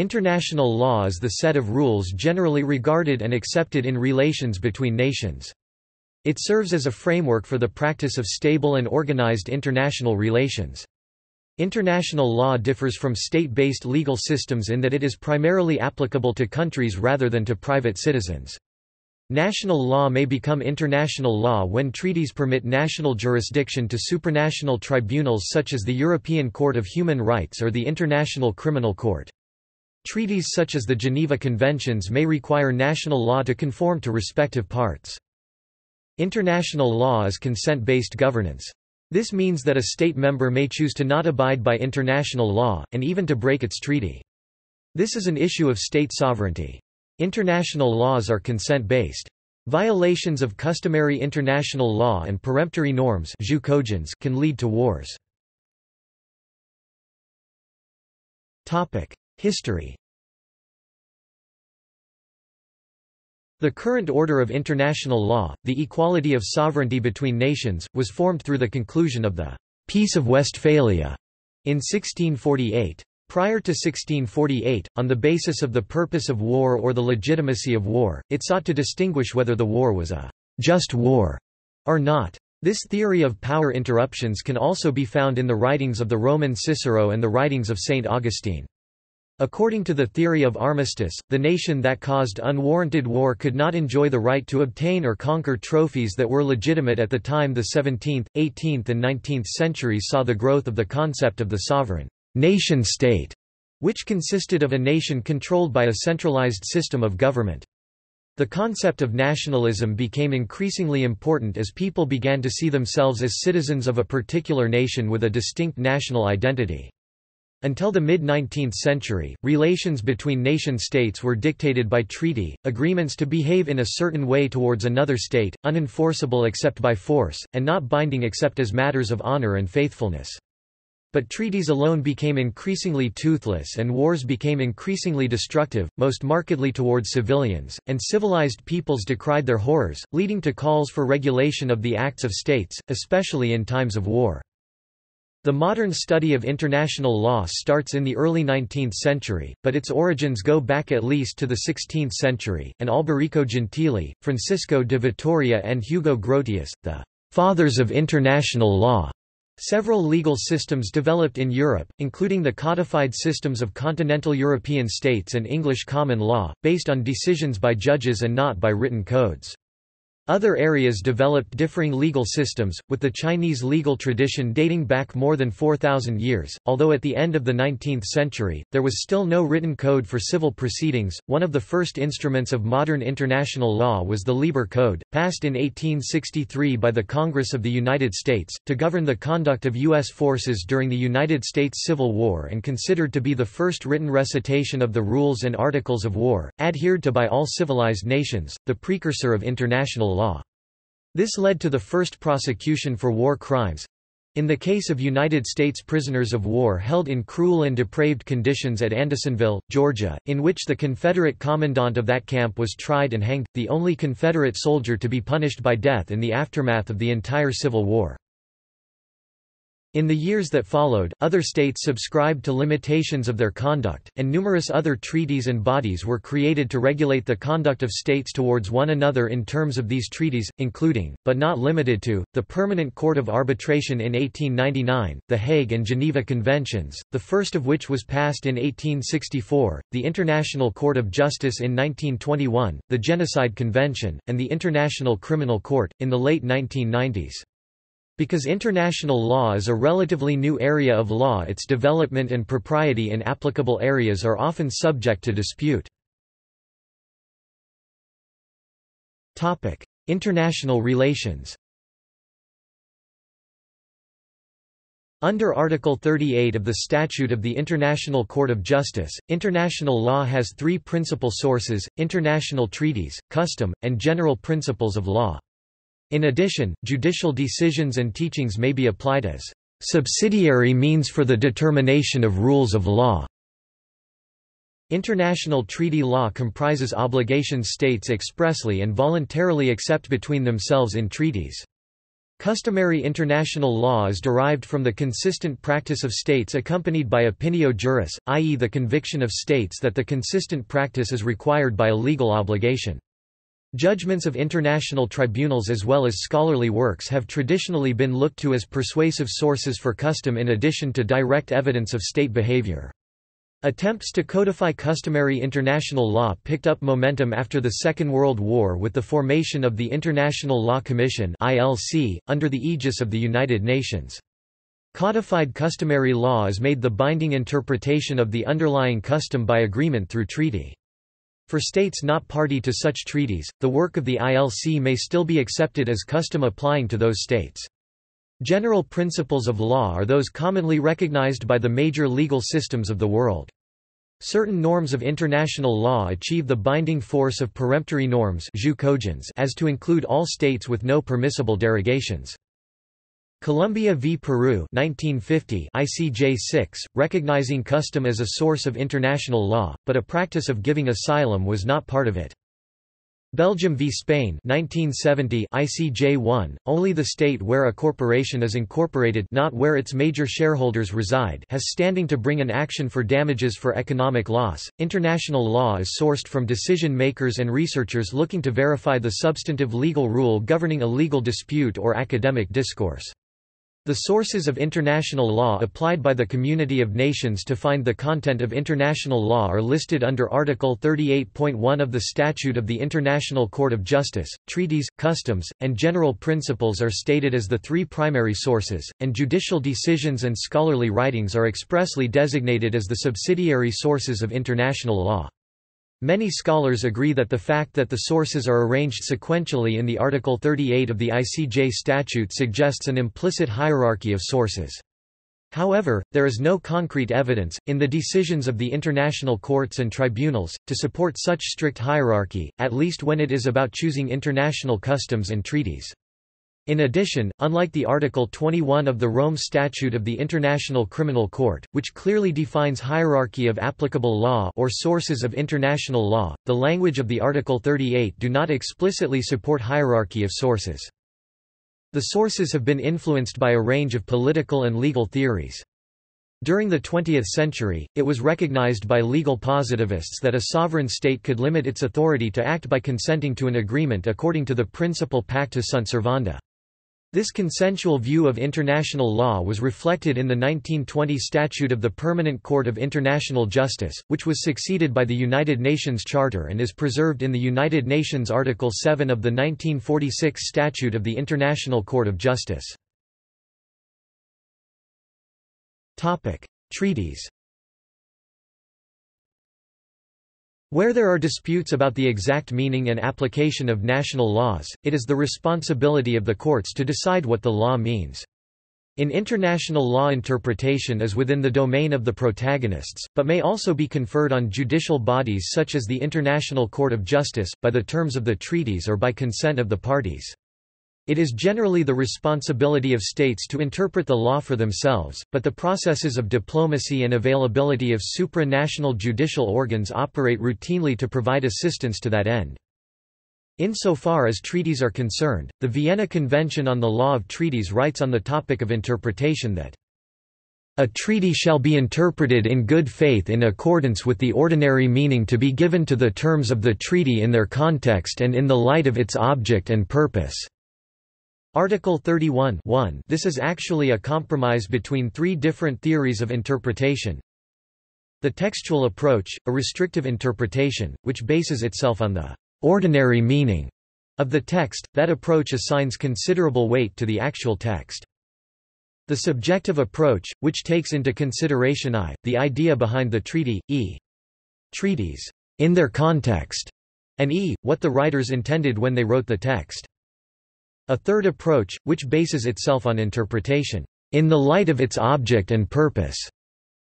International law is the set of rules generally regarded and accepted in relations between nations. It serves as a framework for the practice of stable and organized international relations. International law differs from state-based legal systems in that it is primarily applicable to countries rather than to private citizens. National law may become international law when treaties permit national jurisdiction to supranational tribunals such as the European Court of Human Rights or the International Criminal Court. Treaties such as the Geneva Conventions may require national law to conform to respective parts. International law is consent-based governance. This means that a state member may choose to not abide by international law, and even to break its treaty. This is an issue of state sovereignty. International laws are consent-based. Violations of customary international law and peremptory norms can lead to wars. History The current order of international law, the equality of sovereignty between nations, was formed through the conclusion of the Peace of Westphalia in 1648. Prior to 1648, on the basis of the purpose of war or the legitimacy of war, it sought to distinguish whether the war was a just war or not. This theory of power interruptions can also be found in the writings of the Roman Cicero and the writings of St. Augustine. According to the theory of armistice, the nation that caused unwarranted war could not enjoy the right to obtain or conquer trophies that were legitimate at the time the 17th, 18th and 19th centuries saw the growth of the concept of the sovereign nation-state, which consisted of a nation controlled by a centralized system of government. The concept of nationalism became increasingly important as people began to see themselves as citizens of a particular nation with a distinct national identity. Until the mid-19th century, relations between nation-states were dictated by treaty, agreements to behave in a certain way towards another state, unenforceable except by force, and not binding except as matters of honor and faithfulness. But treaties alone became increasingly toothless and wars became increasingly destructive, most markedly towards civilians, and civilized peoples decried their horrors, leading to calls for regulation of the acts of states, especially in times of war. The modern study of international law starts in the early 19th century, but its origins go back at least to the 16th century, and Alberico Gentili, Francisco de Vitoria and Hugo Grotius, the «fathers of international law». Several legal systems developed in Europe, including the codified systems of continental European states and English common law, based on decisions by judges and not by written codes. Other areas developed differing legal systems, with the Chinese legal tradition dating back more than 4,000 years, although at the end of the 19th century, there was still no written code for civil proceedings. One of the first instruments of modern international law was the Lieber Code, passed in 1863 by the Congress of the United States, to govern the conduct of U.S. forces during the United States Civil War and considered to be the first written recitation of the rules and articles of war, adhered to by all civilized nations, the precursor of international law law. This led to the first prosecution for war crimes. In the case of United States prisoners of war held in cruel and depraved conditions at Andersonville, Georgia, in which the Confederate commandant of that camp was tried and hanged, the only Confederate soldier to be punished by death in the aftermath of the entire Civil War. In the years that followed, other states subscribed to limitations of their conduct, and numerous other treaties and bodies were created to regulate the conduct of states towards one another in terms of these treaties, including, but not limited to, the Permanent Court of Arbitration in 1899, the Hague and Geneva Conventions, the first of which was passed in 1864, the International Court of Justice in 1921, the Genocide Convention, and the International Criminal Court, in the late 1990s. Because international law is a relatively new area of law its development and propriety in applicable areas are often subject to dispute. International relations Under Article 38 of the Statute of the International Court of Justice, international law has three principal sources, international treaties, custom, and general principles of law. In addition, judicial decisions and teachings may be applied as subsidiary means for the determination of rules of law. International treaty law comprises obligations states expressly and voluntarily accept between themselves in treaties. Customary international law is derived from the consistent practice of states accompanied by opinio juris, i.e. the conviction of states that the consistent practice is required by a legal obligation. Judgments of international tribunals as well as scholarly works have traditionally been looked to as persuasive sources for custom in addition to direct evidence of state behavior. Attempts to codify customary international law picked up momentum after the Second World War with the formation of the International Law Commission under the aegis of the United Nations. Codified customary law is made the binding interpretation of the underlying custom by agreement through treaty. For states not party to such treaties, the work of the ILC may still be accepted as custom applying to those states. General principles of law are those commonly recognized by the major legal systems of the world. Certain norms of international law achieve the binding force of peremptory norms as to include all states with no permissible derogations. Colombia v. Peru 1950 ICJ 6, recognizing custom as a source of international law, but a practice of giving asylum was not part of it. Belgium v Spain 1970 ICJ 1 only the state where a corporation is incorporated not where its major shareholders reside has standing to bring an action for damages for economic loss international law is sourced from decision makers and researchers looking to verify the substantive legal rule governing a legal dispute or academic discourse the sources of international law applied by the community of nations to find the content of international law are listed under Article 38.1 of the Statute of the International Court of Justice. Treaties, customs, and general principles are stated as the three primary sources, and judicial decisions and scholarly writings are expressly designated as the subsidiary sources of international law. Many scholars agree that the fact that the sources are arranged sequentially in the Article 38 of the ICJ statute suggests an implicit hierarchy of sources. However, there is no concrete evidence, in the decisions of the international courts and tribunals, to support such strict hierarchy, at least when it is about choosing international customs and treaties. In addition, unlike the Article 21 of the Rome Statute of the International Criminal Court, which clearly defines hierarchy of applicable law or sources of international law, the language of the Article 38 do not explicitly support hierarchy of sources. The sources have been influenced by a range of political and legal theories. During the 20th century, it was recognized by legal positivists that a sovereign state could limit its authority to act by consenting to an agreement according to the principle pacta sunt servanda. This consensual view of international law was reflected in the 1920 Statute of the Permanent Court of International Justice, which was succeeded by the United Nations Charter and is preserved in the United Nations Article 7 of the 1946 Statute of the International Court of Justice. Treaties Where there are disputes about the exact meaning and application of national laws, it is the responsibility of the courts to decide what the law means. In international law interpretation is within the domain of the protagonists, but may also be conferred on judicial bodies such as the International Court of Justice, by the terms of the treaties or by consent of the parties. It is generally the responsibility of states to interpret the law for themselves, but the processes of diplomacy and availability of supranational judicial organs operate routinely to provide assistance to that end. Insofar as treaties are concerned, the Vienna Convention on the Law of Treaties writes on the topic of interpretation that a treaty shall be interpreted in good faith in accordance with the ordinary meaning to be given to the terms of the treaty in their context and in the light of its object and purpose. Article 31 1 This is actually a compromise between three different theories of interpretation. The textual approach, a restrictive interpretation, which bases itself on the ordinary meaning of the text, that approach assigns considerable weight to the actual text. The subjective approach, which takes into consideration I, the idea behind the treaty, e. treaties, in their context, and e, what the writers intended when they wrote the text. A third approach, which bases itself on interpretation, in the light of its object and purpose,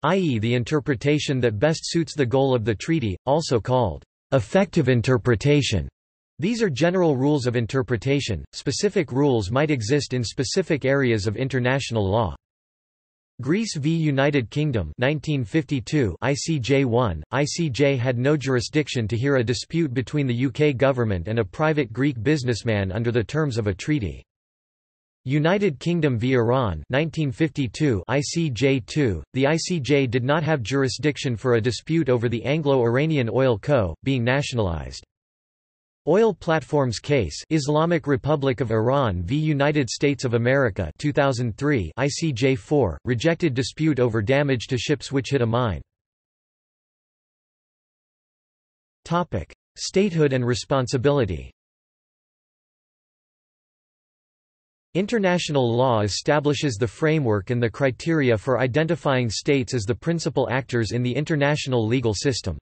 i.e. the interpretation that best suits the goal of the treaty, also called effective interpretation. These are general rules of interpretation, specific rules might exist in specific areas of international law. Greece v. United Kingdom 1952 ICJ1 ICJ had no jurisdiction to hear a dispute between the UK government and a private Greek businessman under the terms of a treaty. United Kingdom v. Iran 1952 ICJ2 The ICJ did not have jurisdiction for a dispute over the Anglo-Iranian Oil Co being nationalized Oil Platforms Case Islamic Republic of Iran v. United States of America 2003 ICJ4 rejected dispute over damage to ships which hit a mine. Topic Statehood and responsibility. International law establishes the framework and the criteria for identifying states as the principal actors in the international legal system.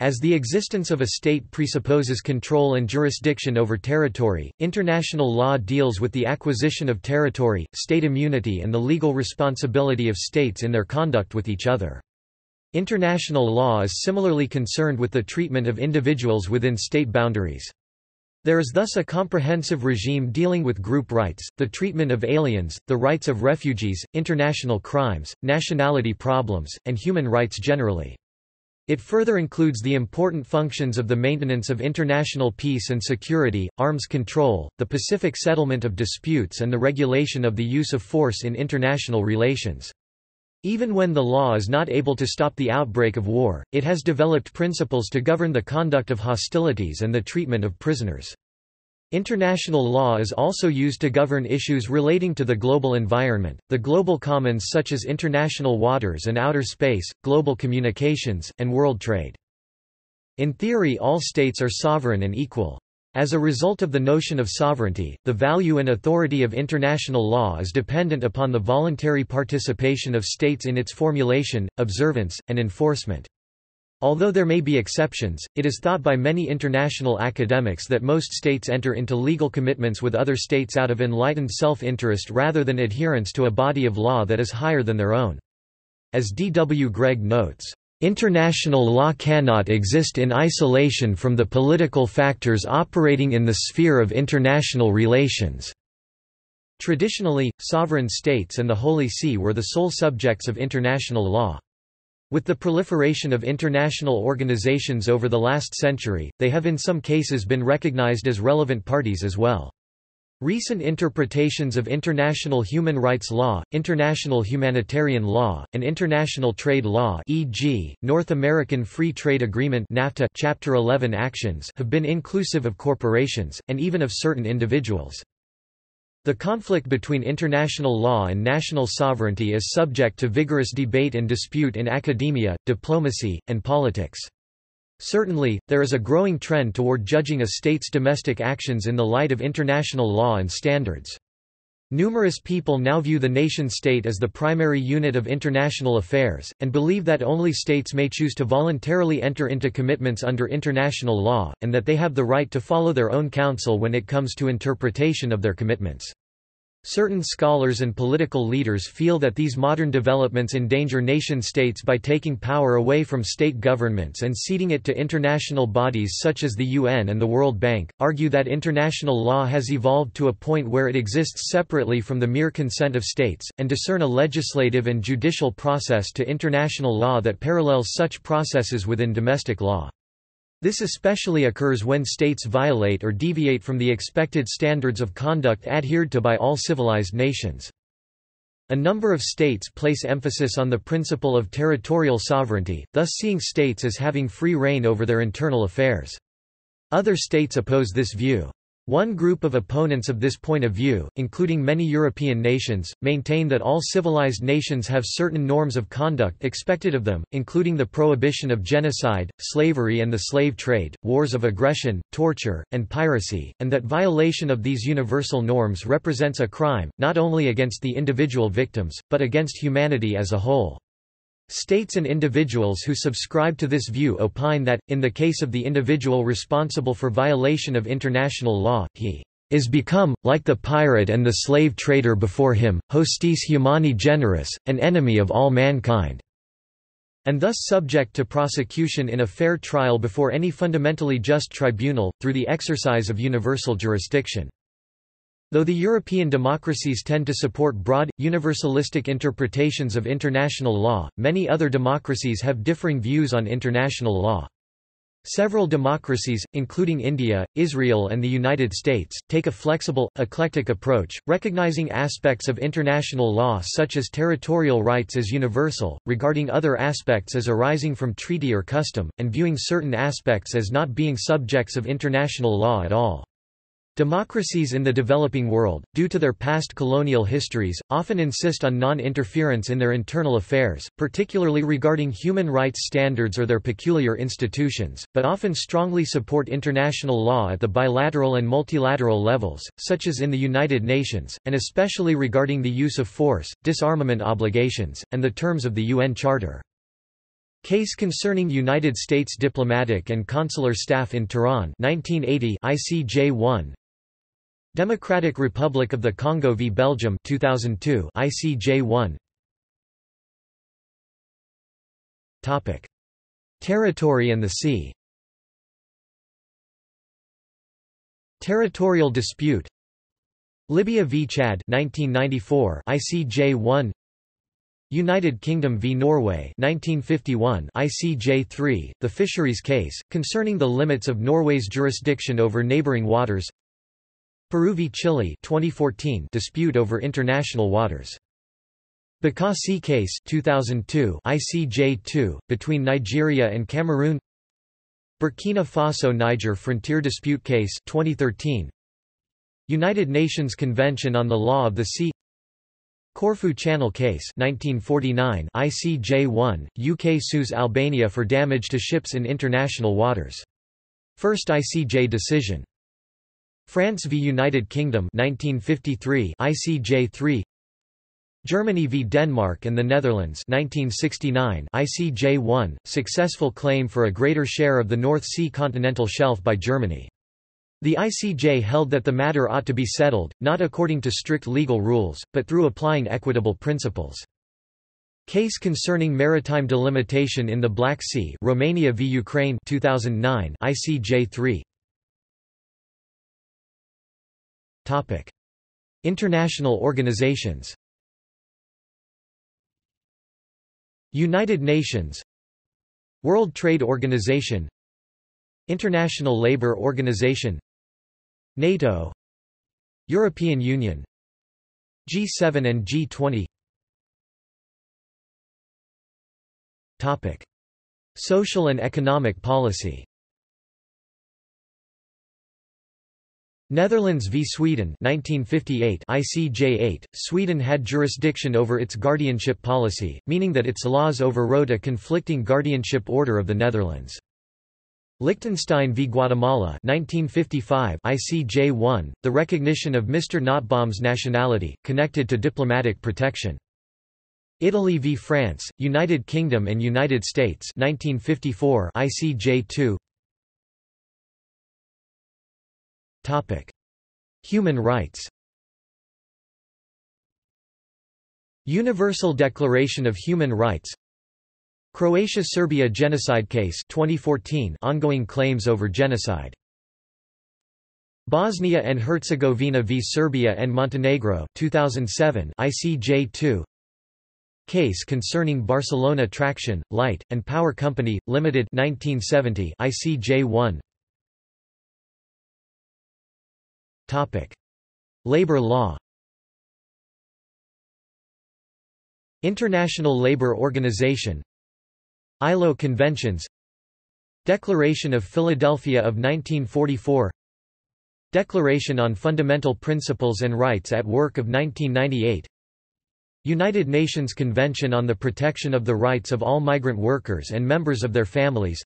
As the existence of a state presupposes control and jurisdiction over territory, international law deals with the acquisition of territory, state immunity and the legal responsibility of states in their conduct with each other. International law is similarly concerned with the treatment of individuals within state boundaries. There is thus a comprehensive regime dealing with group rights, the treatment of aliens, the rights of refugees, international crimes, nationality problems, and human rights generally. It further includes the important functions of the maintenance of international peace and security, arms control, the Pacific settlement of disputes and the regulation of the use of force in international relations. Even when the law is not able to stop the outbreak of war, it has developed principles to govern the conduct of hostilities and the treatment of prisoners. International law is also used to govern issues relating to the global environment, the global commons such as international waters and outer space, global communications, and world trade. In theory all states are sovereign and equal. As a result of the notion of sovereignty, the value and authority of international law is dependent upon the voluntary participation of states in its formulation, observance, and enforcement. Although there may be exceptions, it is thought by many international academics that most states enter into legal commitments with other states out of enlightened self-interest rather than adherence to a body of law that is higher than their own. As D. W. Greig notes, International law cannot exist in isolation from the political factors operating in the sphere of international relations. Traditionally, sovereign states and the Holy See were the sole subjects of international law. With the proliferation of international organizations over the last century, they have in some cases been recognized as relevant parties as well. Recent interpretations of international human rights law, international humanitarian law, and international trade law e.g., North American Free Trade Agreement NAFTA Chapter 11 actions have been inclusive of corporations, and even of certain individuals. The conflict between international law and national sovereignty is subject to vigorous debate and dispute in academia, diplomacy, and politics. Certainly, there is a growing trend toward judging a state's domestic actions in the light of international law and standards. Numerous people now view the nation-state as the primary unit of international affairs, and believe that only states may choose to voluntarily enter into commitments under international law, and that they have the right to follow their own counsel when it comes to interpretation of their commitments. Certain scholars and political leaders feel that these modern developments endanger nation-states by taking power away from state governments and ceding it to international bodies such as the UN and the World Bank, argue that international law has evolved to a point where it exists separately from the mere consent of states, and discern a legislative and judicial process to international law that parallels such processes within domestic law. This especially occurs when states violate or deviate from the expected standards of conduct adhered to by all civilized nations. A number of states place emphasis on the principle of territorial sovereignty, thus seeing states as having free reign over their internal affairs. Other states oppose this view. One group of opponents of this point of view, including many European nations, maintain that all civilized nations have certain norms of conduct expected of them, including the prohibition of genocide, slavery and the slave trade, wars of aggression, torture, and piracy, and that violation of these universal norms represents a crime, not only against the individual victims, but against humanity as a whole. States and individuals who subscribe to this view opine that, in the case of the individual responsible for violation of international law, he is become, like the pirate and the slave trader before him, hostis humani generis, an enemy of all mankind, and thus subject to prosecution in a fair trial before any fundamentally just tribunal, through the exercise of universal jurisdiction. Though the European democracies tend to support broad, universalistic interpretations of international law, many other democracies have differing views on international law. Several democracies, including India, Israel and the United States, take a flexible, eclectic approach, recognizing aspects of international law such as territorial rights as universal, regarding other aspects as arising from treaty or custom, and viewing certain aspects as not being subjects of international law at all. Democracies in the developing world, due to their past colonial histories, often insist on non-interference in their internal affairs, particularly regarding human rights standards or their peculiar institutions, but often strongly support international law at the bilateral and multilateral levels, such as in the United Nations, and especially regarding the use of force, disarmament obligations, and the terms of the UN Charter. Case concerning United States diplomatic and consular staff in Tehran 1980 ICJ 1 Democratic Republic of the Congo v Belgium 2002 ICJ 1 Topic. Territory and the sea. Territorial dispute. Libya v Chad 1994 ICJ 1 United Kingdom v Norway 1951 ICJ 3 The fisheries case concerning the limits of Norway's jurisdiction over neighboring waters Peru v Chile 2014 dispute over international waters. Bakassi case 2002 ICJ2 between Nigeria and Cameroon. Burkina Faso Niger frontier dispute case 2013. United Nations Convention on the Law of the Sea. Corfu Channel case 1949 ICJ1 UK sues Albania for damage to ships in international waters. First ICJ decision France v United Kingdom 1953 ICJ 3 Germany v Denmark and the Netherlands 1969 ICJ 1 successful claim for a greater share of the North Sea continental shelf by Germany. The ICJ held that the matter ought to be settled, not according to strict legal rules, but through applying equitable principles. Case concerning maritime delimitation in the Black Sea Romania v Ukraine 2009 ICJ 3 International organizations. United Nations World Trade Organization International Labour Organization NATO European Union G7 and G20 Topic Social and economic policy Netherlands v Sweden 1958 ICJ 8 Sweden had jurisdiction over its guardianship policy meaning that its laws overrode a conflicting guardianship order of the Netherlands. Liechtenstein v Guatemala 1955 ICJ 1 the recognition of Mr Nottebohm's nationality connected to diplomatic protection. Italy v France United Kingdom and United States 1954 ICJ 2 Human rights. Universal Declaration of Human Rights. Croatia-Serbia genocide case 2014 ongoing claims over genocide. Bosnia and Herzegovina v Serbia and Montenegro 2007 ICJ2 Case concerning Barcelona Traction, Light, and Power Company, Limited 1970 ICJ1 Topic: Labor law. International Labour Organization. ILO Conventions. Declaration of Philadelphia of 1944 Declaration on Fundamental Principles and Rights at Work of 1998 United Nations Convention on the Protection of the Rights of All Migrant Workers and Members of Their Families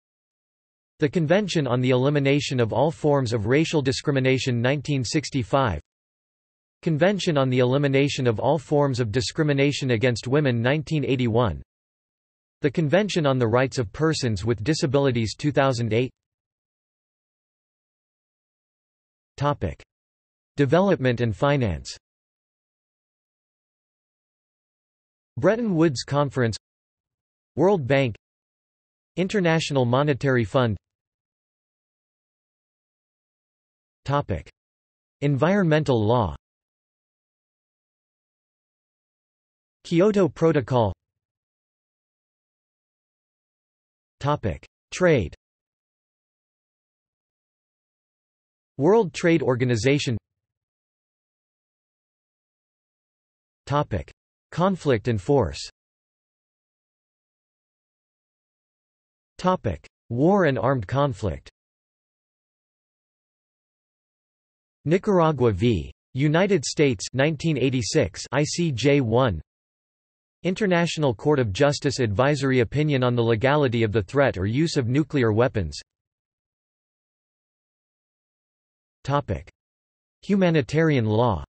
the Convention on the Elimination of All Forms of Racial Discrimination 1965 Convention on the Elimination of All Forms of Discrimination Against Women 1981 The Convention on the Rights of Persons with Disabilities 2008 Topic. Development and finance. Bretton Woods Conference. World Bank. International Monetary Fund Topic. Environmental law Kyoto Protocol Topic. Trade World Trade Organization Topic. Conflict and force Topic. War and armed conflict Nicaragua v. United States 1986 ICJ 1 International Court of Justice Advisory Opinion on the legality of the threat or use of nuclear weapons Topic. Humanitarian law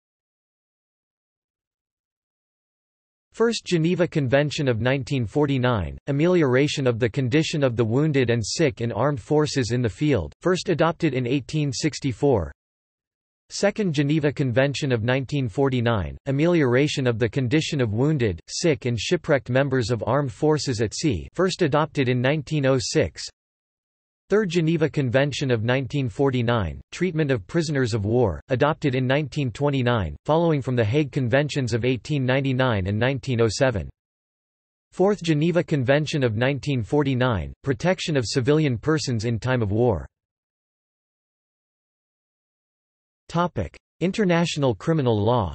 First Geneva Convention of 1949, amelioration of the condition of the wounded and sick in armed forces in the field, first adopted in 1864 Second Geneva Convention of 1949, amelioration of the condition of wounded, sick and shipwrecked members of armed forces at sea first adopted in 1906 Third Geneva Convention of 1949, treatment of prisoners of war, adopted in 1929, following from the Hague Conventions of 1899 and 1907. Fourth Geneva Convention of 1949, protection of civilian persons in time of war. International criminal law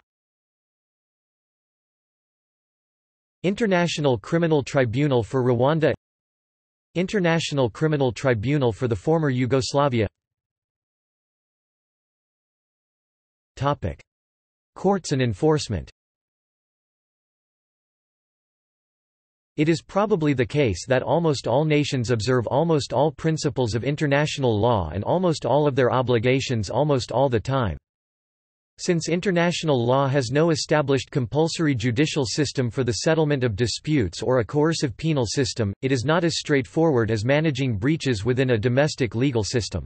International Criminal Tribunal for Rwanda International Criminal Tribunal for the former Yugoslavia Topic. Courts and enforcement It is probably the case that almost all nations observe almost all principles of international law and almost all of their obligations almost all the time. Since international law has no established compulsory judicial system for the settlement of disputes or a coercive penal system, it is not as straightforward as managing breaches within a domestic legal system.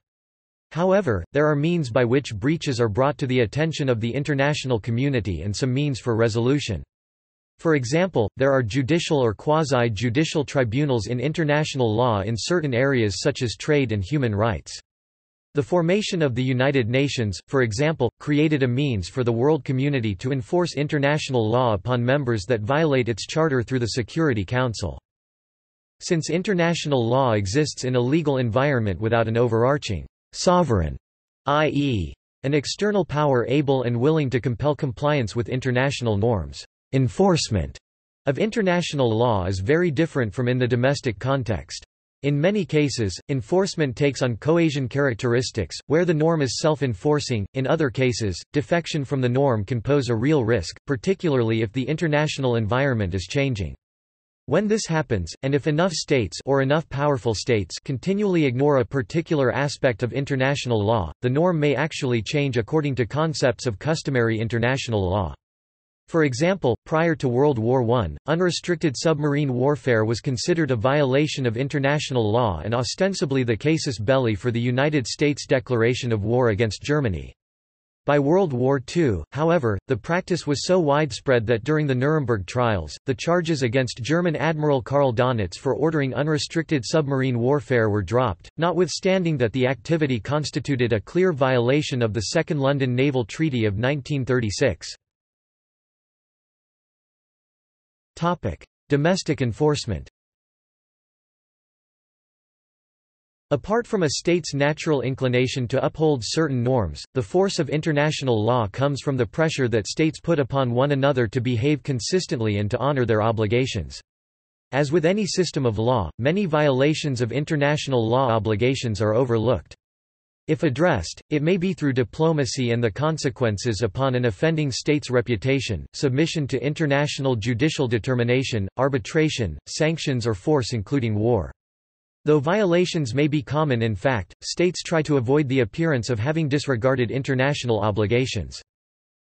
However, there are means by which breaches are brought to the attention of the international community and some means for resolution. For example, there are judicial or quasi-judicial tribunals in international law in certain areas such as trade and human rights. The formation of the United Nations, for example, created a means for the world community to enforce international law upon members that violate its charter through the Security Council. Since international law exists in a legal environment without an overarching sovereign, i.e., an external power able and willing to compel compliance with international norms. Enforcement of international law is very different from in the domestic context. In many cases, enforcement takes on cohesion characteristics, where the norm is self-enforcing, in other cases, defection from the norm can pose a real risk, particularly if the international environment is changing. When this happens, and if enough states or enough powerful states continually ignore a particular aspect of international law, the norm may actually change according to concepts of customary international law. For example, prior to World War I, unrestricted submarine warfare was considered a violation of international law and ostensibly the casus belli for the United States declaration of war against Germany. By World War II, however, the practice was so widespread that during the Nuremberg trials, the charges against German Admiral Karl Donitz for ordering unrestricted submarine warfare were dropped, notwithstanding that the activity constituted a clear violation of the Second London Naval Treaty of 1936. Topic: Domestic enforcement. Apart from a state's natural inclination to uphold certain norms, the force of international law comes from the pressure that states put upon one another to behave consistently and to honor their obligations. As with any system of law, many violations of international law obligations are overlooked. If addressed, it may be through diplomacy and the consequences upon an offending state's reputation, submission to international judicial determination, arbitration, sanctions or force including war. Though violations may be common in fact, states try to avoid the appearance of having disregarded international obligations.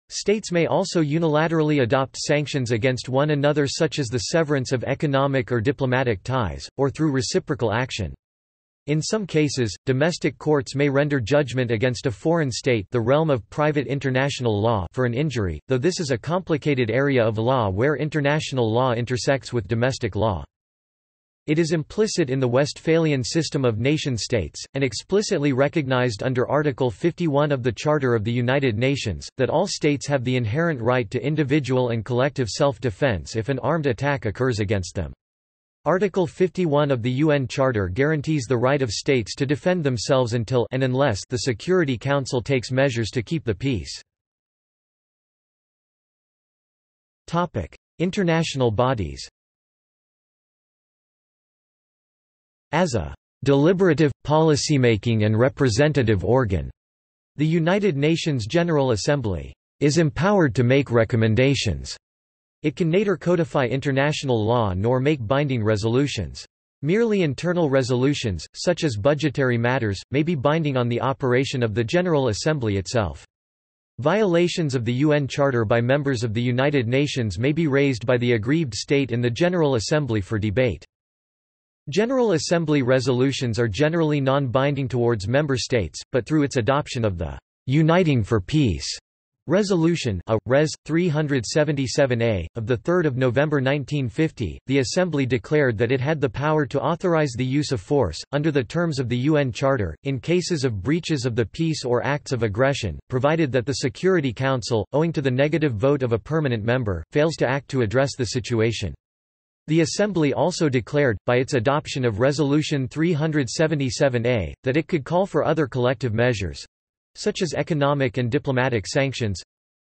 States may also unilaterally adopt sanctions against one another such as the severance of economic or diplomatic ties, or through reciprocal action. In some cases, domestic courts may render judgment against a foreign state the realm of private international law for an injury, though this is a complicated area of law where international law intersects with domestic law. It is implicit in the Westphalian system of nation-states, and explicitly recognized under Article 51 of the Charter of the United Nations, that all states have the inherent right to individual and collective self-defense if an armed attack occurs against them. Article 51 of the UN Charter guarantees the right of states to defend themselves until and unless the Security Council takes measures to keep the peace. Topic: International bodies As a deliberative, policymaking and representative organ, the United Nations General Assembly is empowered to make recommendations it can neither codify international law nor make binding resolutions. Merely internal resolutions, such as budgetary matters, may be binding on the operation of the General Assembly itself. Violations of the UN Charter by members of the United Nations may be raised by the aggrieved state in the General Assembly for debate. General Assembly resolutions are generally non-binding towards member states, but through its adoption of the «Uniting for Peace» Resolution A, Res. 377a, of 3 November 1950, the Assembly declared that it had the power to authorize the use of force, under the terms of the UN Charter, in cases of breaches of the peace or acts of aggression, provided that the Security Council, owing to the negative vote of a permanent member, fails to act to address the situation. The Assembly also declared, by its adoption of Resolution 377a, that it could call for other collective measures, such as economic and diplomatic sanctions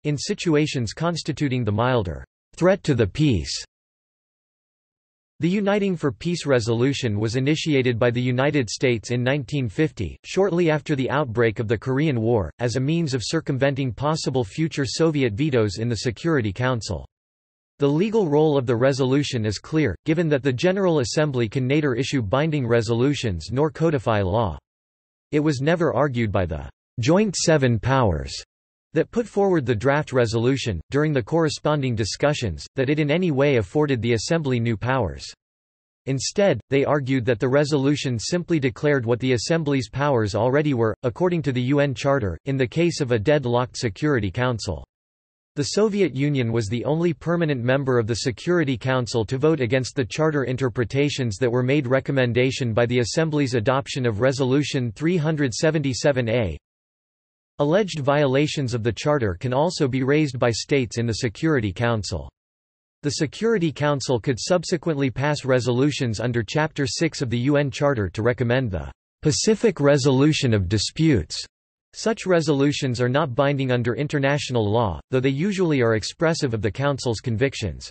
in situations constituting the milder threat to the peace. The Uniting for Peace resolution was initiated by the United States in 1950, shortly after the outbreak of the Korean War, as a means of circumventing possible future Soviet vetoes in the Security Council. The legal role of the resolution is clear, given that the General Assembly can neither issue binding resolutions nor codify law. It was never argued by the Joint Seven Powers that put forward the draft resolution, during the corresponding discussions, that it in any way afforded the Assembly new powers. Instead, they argued that the resolution simply declared what the Assembly's powers already were, according to the UN Charter, in the case of a deadlocked Security Council. The Soviet Union was the only permanent member of the Security Council to vote against the Charter interpretations that were made recommendation by the Assembly's adoption of Resolution 377A, Alleged violations of the Charter can also be raised by states in the Security Council. The Security Council could subsequently pass resolutions under Chapter 6 of the UN Charter to recommend the Pacific resolution of disputes. Such resolutions are not binding under international law, though they usually are expressive of the Council's convictions.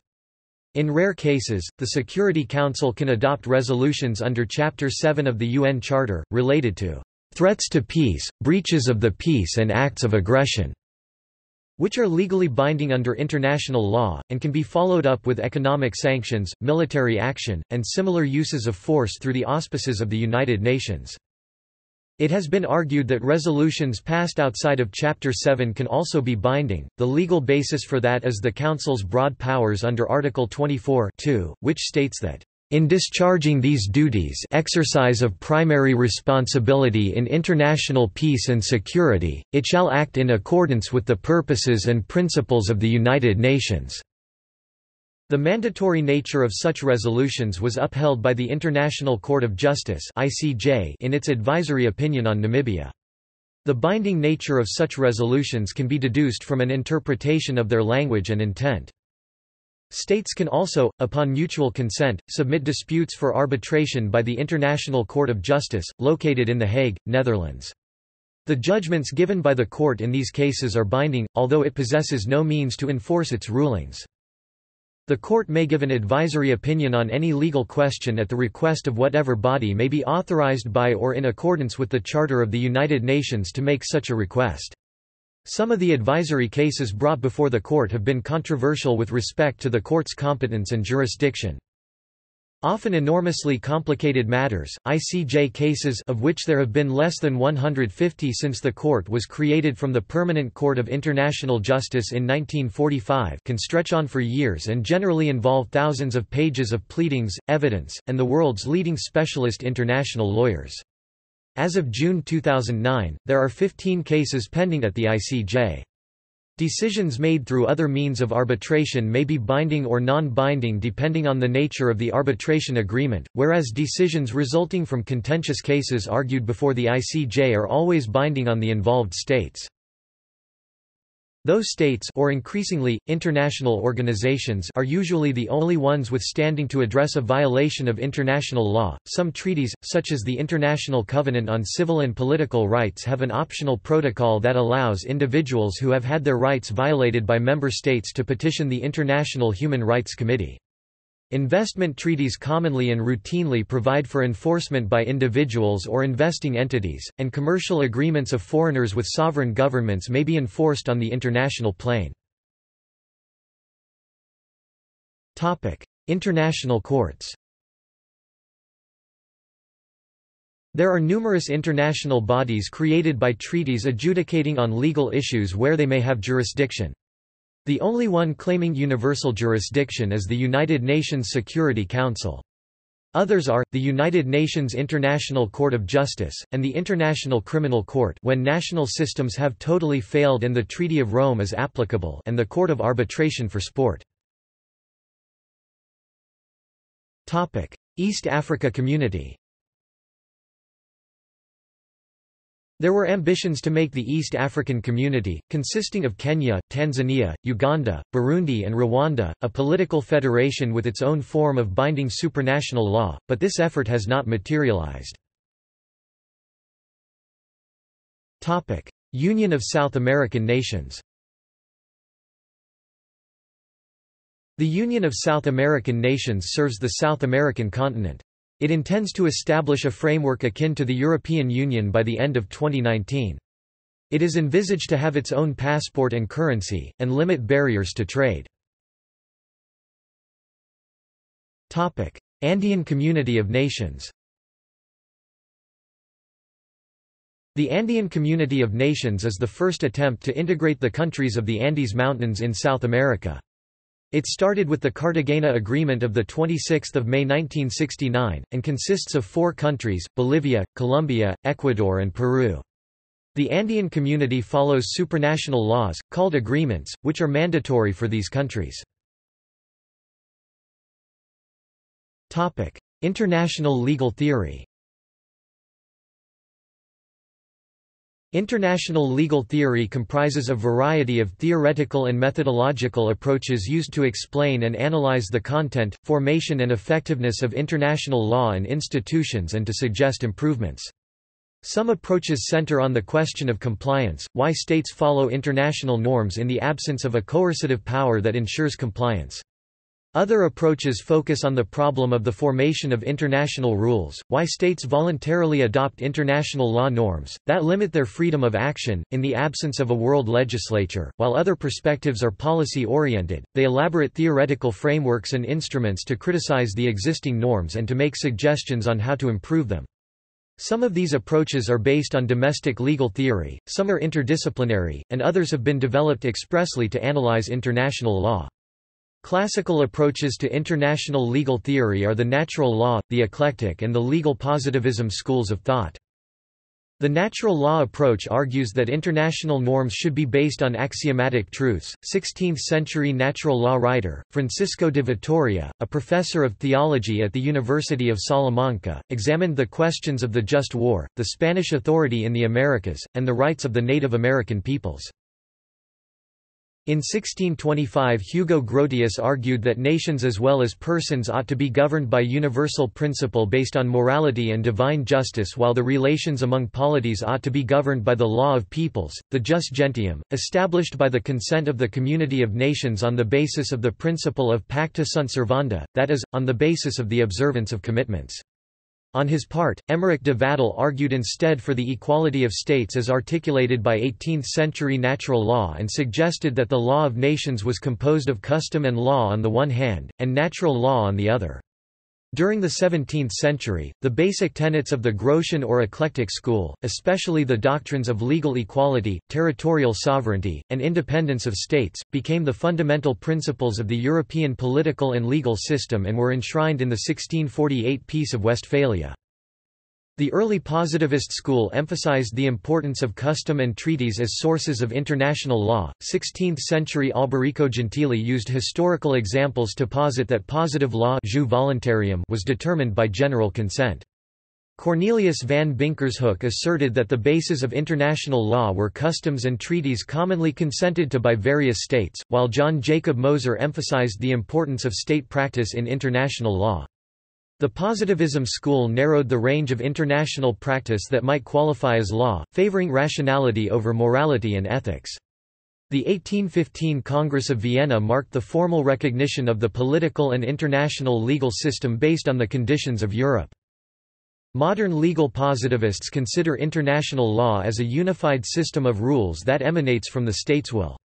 In rare cases, the Security Council can adopt resolutions under Chapter 7 of the UN Charter, related to threats to peace, breaches of the peace and acts of aggression, which are legally binding under international law, and can be followed up with economic sanctions, military action, and similar uses of force through the auspices of the United Nations. It has been argued that resolutions passed outside of Chapter 7 can also be binding. The legal basis for that is the Council's broad powers under Article 24 which states that in discharging these duties exercise of primary responsibility in international peace and security, it shall act in accordance with the purposes and principles of the United Nations." The mandatory nature of such resolutions was upheld by the International Court of Justice in its advisory opinion on Namibia. The binding nature of such resolutions can be deduced from an interpretation of their language and intent. States can also, upon mutual consent, submit disputes for arbitration by the International Court of Justice, located in The Hague, Netherlands. The judgments given by the court in these cases are binding, although it possesses no means to enforce its rulings. The court may give an advisory opinion on any legal question at the request of whatever body may be authorized by or in accordance with the Charter of the United Nations to make such a request. Some of the advisory cases brought before the court have been controversial with respect to the court's competence and jurisdiction. Often enormously complicated matters, ICJ cases of which there have been less than 150 since the court was created from the Permanent Court of International Justice in 1945 can stretch on for years and generally involve thousands of pages of pleadings, evidence, and the world's leading specialist international lawyers. As of June 2009, there are 15 cases pending at the ICJ. Decisions made through other means of arbitration may be binding or non-binding depending on the nature of the arbitration agreement, whereas decisions resulting from contentious cases argued before the ICJ are always binding on the involved states. Those states or increasingly, international organizations are usually the only ones with standing to address a violation of international law. Some treaties, such as the International Covenant on Civil and Political Rights have an optional protocol that allows individuals who have had their rights violated by member states to petition the International Human Rights Committee. Investment treaties commonly and routinely provide for enforcement by individuals or investing entities, and commercial agreements of foreigners with sovereign governments may be enforced on the international plane. International courts There are numerous international bodies created by treaties adjudicating on legal issues where they may have jurisdiction. The only one claiming universal jurisdiction is the United Nations Security Council. Others are, the United Nations International Court of Justice, and the International Criminal Court when national systems have totally failed and the Treaty of Rome is applicable and the Court of Arbitration for Sport. East Africa Community There were ambitions to make the East African Community, consisting of Kenya, Tanzania, Uganda, Burundi and Rwanda, a political federation with its own form of binding supranational law, but this effort has not materialized. Union of South American Nations The Union of South American Nations serves the South American continent. It intends to establish a framework akin to the European Union by the end of 2019. It is envisaged to have its own passport and currency, and limit barriers to trade. Andean Community of Nations The Andean Community of Nations is the first attempt to integrate the countries of the Andes Mountains in South America. It started with the Cartagena Agreement of 26 May 1969, and consists of four countries, Bolivia, Colombia, Ecuador and Peru. The Andean community follows supranational laws, called agreements, which are mandatory for these countries. International legal theory International legal theory comprises a variety of theoretical and methodological approaches used to explain and analyze the content, formation and effectiveness of international law and institutions and to suggest improvements. Some approaches center on the question of compliance, why states follow international norms in the absence of a coercive power that ensures compliance. Other approaches focus on the problem of the formation of international rules, why states voluntarily adopt international law norms, that limit their freedom of action, in the absence of a world legislature, while other perspectives are policy-oriented, they elaborate theoretical frameworks and instruments to criticize the existing norms and to make suggestions on how to improve them. Some of these approaches are based on domestic legal theory, some are interdisciplinary, and others have been developed expressly to analyze international law. Classical approaches to international legal theory are the natural law, the eclectic and the legal positivism schools of thought. The natural law approach argues that international norms should be based on axiomatic truths. 16th century natural law writer, Francisco de Vitoria, a professor of theology at the University of Salamanca, examined the questions of the just war, the Spanish authority in the Americas, and the rights of the Native American peoples. In 1625 Hugo Grotius argued that nations as well as persons ought to be governed by universal principle based on morality and divine justice while the relations among polities ought to be governed by the law of peoples, the jus gentium, established by the consent of the community of nations on the basis of the principle of pacta sunt servanda, that is, on the basis of the observance of commitments. On his part, Emmerich de Vattel argued instead for the equality of states as articulated by 18th-century natural law and suggested that the law of nations was composed of custom and law on the one hand, and natural law on the other. During the 17th century, the basic tenets of the Grotian or eclectic school, especially the doctrines of legal equality, territorial sovereignty, and independence of states, became the fundamental principles of the European political and legal system and were enshrined in the 1648 Peace of Westphalia. The early positivist school emphasized the importance of custom and treaties as sources of international law. 16th century Alberico Gentili used historical examples to posit that positive law was determined by general consent. Cornelius van Bynkershoek asserted that the basis of international law were customs and treaties commonly consented to by various states, while John Jacob Moser emphasized the importance of state practice in international law. The positivism school narrowed the range of international practice that might qualify as law, favoring rationality over morality and ethics. The 1815 Congress of Vienna marked the formal recognition of the political and international legal system based on the conditions of Europe. Modern legal positivists consider international law as a unified system of rules that emanates from the state's will.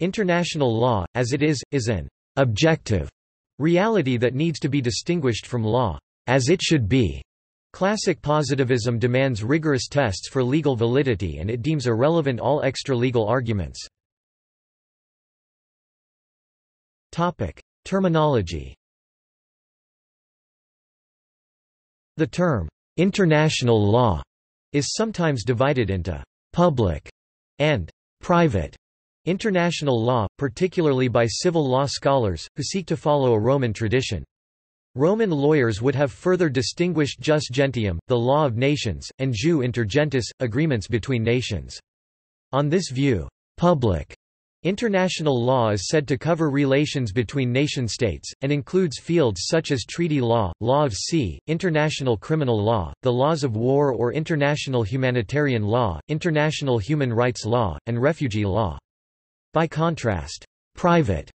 International law, as it is, is an objective reality that needs to be distinguished from law as it should be. Classic positivism demands rigorous tests for legal validity and it deems irrelevant all extra-legal arguments. Terminology The term, International law is sometimes divided into public and private international law, particularly by civil law scholars, who seek to follow a Roman tradition. Roman lawyers would have further distinguished jus gentium, the law of nations, and jus inter gentes, agreements between nations. On this view, public International law is said to cover relations between nation-states, and includes fields such as treaty law, law of sea, international criminal law, the laws of war or international humanitarian law, international human rights law, and refugee law. By contrast, private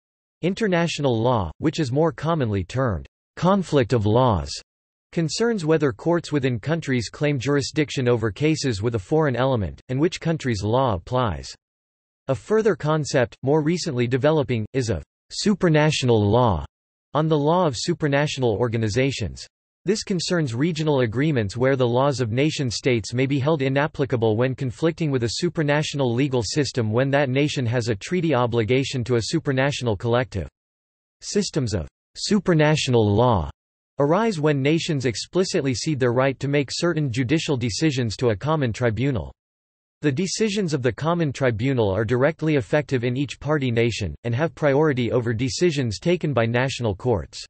international law, which is more commonly termed conflict of laws, concerns whether courts within countries claim jurisdiction over cases with a foreign element, and which country's law applies. A further concept, more recently developing, is of supranational law, on the law of supranational organizations. This concerns regional agreements where the laws of nation-states may be held inapplicable when conflicting with a supranational legal system when that nation has a treaty obligation to a supranational collective. Systems of supranational law arise when nations explicitly cede their right to make certain judicial decisions to a common tribunal. The decisions of the Common Tribunal are directly effective in each party nation, and have priority over decisions taken by national courts.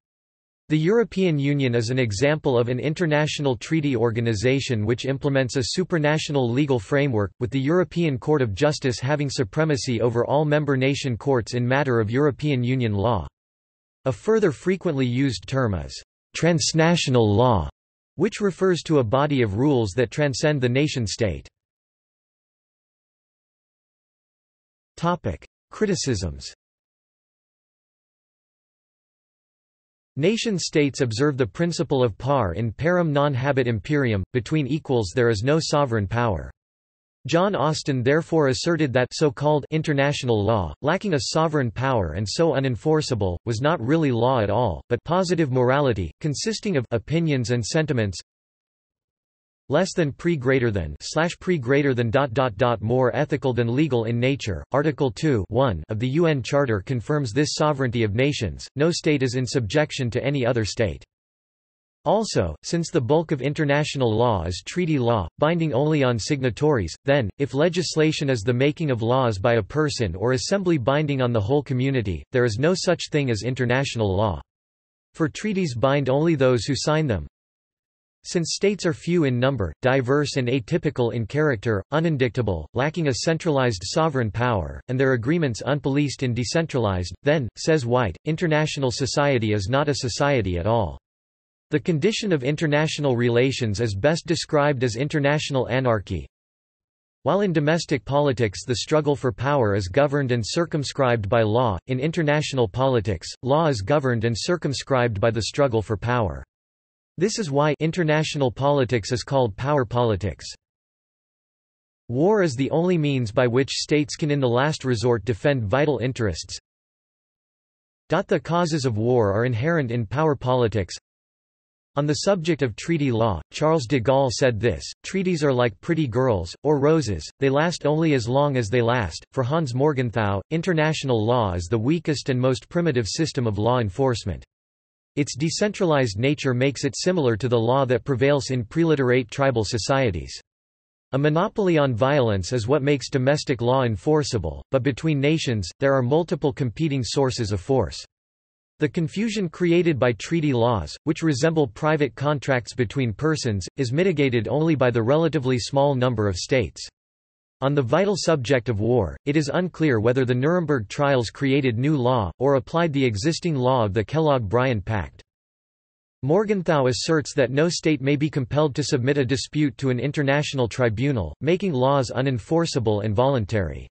The European Union is an example of an international treaty organization which implements a supranational legal framework, with the European Court of Justice having supremacy over all member nation courts in matter of European Union law. A further frequently used term is transnational law, which refers to a body of rules that transcend the nation-state. Criticisms. Nation-states observe the principle of par in parem non habet imperium, between equals there is no sovereign power. John Austin therefore asserted that so-called international law, lacking a sovereign power and so unenforceable, was not really law at all, but positive morality, consisting of opinions and sentiments, less than pre greater than slash pre greater than dot dot dot more ethical than legal in nature. Article 2 1 of the UN Charter confirms this sovereignty of nations, no state is in subjection to any other state. Also, since the bulk of international law is treaty law, binding only on signatories, then, if legislation is the making of laws by a person or assembly binding on the whole community, there is no such thing as international law. For treaties bind only those who sign them, since states are few in number, diverse and atypical in character, unindictable, lacking a centralized sovereign power, and their agreements unpoliced and decentralized, then, says Wight, international society is not a society at all. The condition of international relations is best described as international anarchy. While in domestic politics the struggle for power is governed and circumscribed by law, in international politics, law is governed and circumscribed by the struggle for power. This is why international politics is called power politics. War is the only means by which states can in the last resort defend vital interests. The causes of war are inherent in power politics. On the subject of treaty law, Charles de Gaulle said this, treaties are like pretty girls, or roses, they last only as long as they last. For Hans Morgenthau, international law is the weakest and most primitive system of law enforcement. Its decentralized nature makes it similar to the law that prevails in preliterate tribal societies. A monopoly on violence is what makes domestic law enforceable, but between nations, there are multiple competing sources of force. The confusion created by treaty laws, which resemble private contracts between persons, is mitigated only by the relatively small number of states. On the vital subject of war, it is unclear whether the Nuremberg trials created new law, or applied the existing law of the Kellogg-Briand Pact. Morgenthau asserts that no state may be compelled to submit a dispute to an international tribunal, making laws unenforceable and voluntary.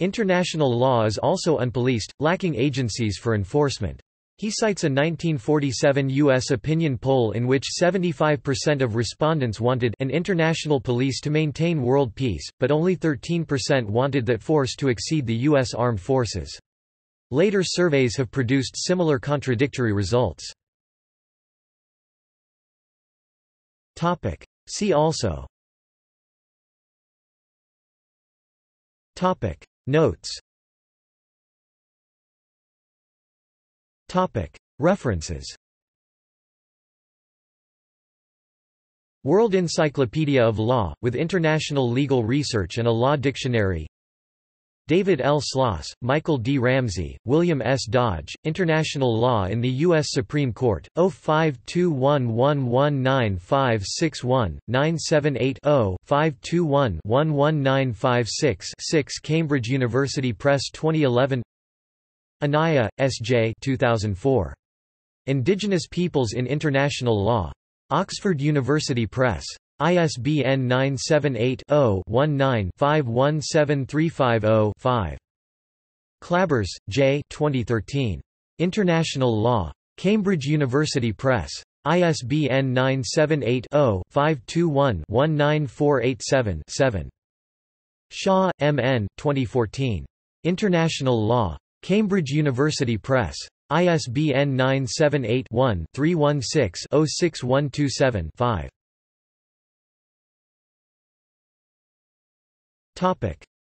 International law is also unpoliced, lacking agencies for enforcement. He cites a 1947 U.S. opinion poll in which 75% of respondents wanted an international police to maintain world peace, but only 13% wanted that force to exceed the U.S. armed forces. Later surveys have produced similar contradictory results. See also Notes References World Encyclopedia of Law, with international legal research and a law dictionary David L. Sloss, Michael D. Ramsey, William S. Dodge, International Law in the U.S. Supreme Court, 0521119561, 978 0 521 11956 Cambridge University Press 2011 Anaya, S.J. 2004. Indigenous Peoples in International Law. Oxford University Press. ISBN 978-0-19-517350-5. Klabbers, J. 2013. International Law. Cambridge University Press. ISBN 978-0-521-19487-7. Shaw, M. N. 2014. International Law. Cambridge University Press. ISBN 978-1-316-06127-5.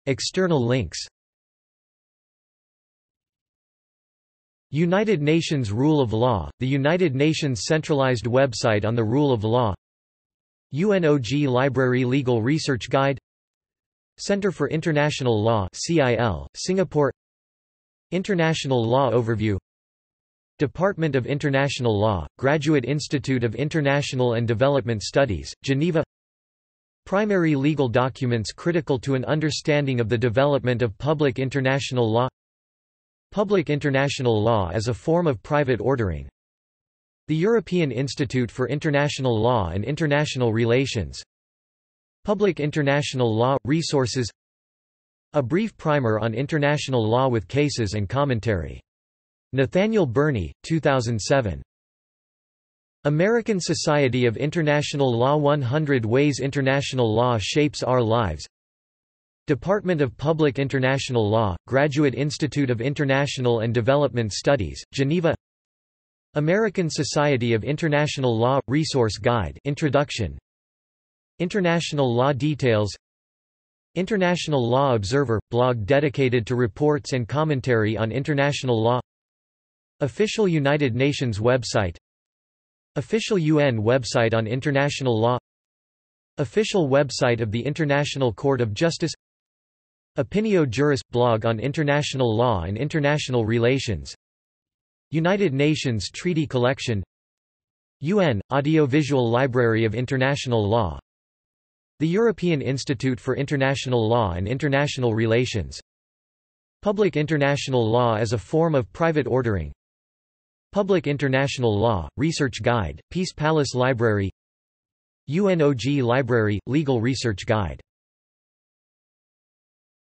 External links United Nations Rule of Law, the United Nations centralized website on the rule of law UNOG Library Legal Research Guide Center for International Law CIL, Singapore International Law Overview Department of International Law, Graduate Institute of International and Development Studies, Geneva Primary legal documents critical to an understanding of the development of public international law Public international law as a form of private ordering The European Institute for International Law and International Relations Public international law – resources a brief primer on international law with cases and commentary. Nathaniel Burney, 2007. American Society of International Law 100 Ways International Law Shapes Our Lives Department of Public International Law, Graduate Institute of International and Development Studies, Geneva American Society of International Law – Resource Guide Introduction International Law Details International Law Observer – blog dedicated to reports and commentary on international law. Official United Nations website. Official UN website on international law. Official website of the International Court of Justice. Opinio Juris – blog on international law and international relations. United Nations Treaty Collection. UN – Audiovisual Library of International Law the European Institute for International Law and International Relations. Public international law as a form of private ordering. Public International Law, Research Guide, Peace Palace Library. UNOG Library, Legal Research Guide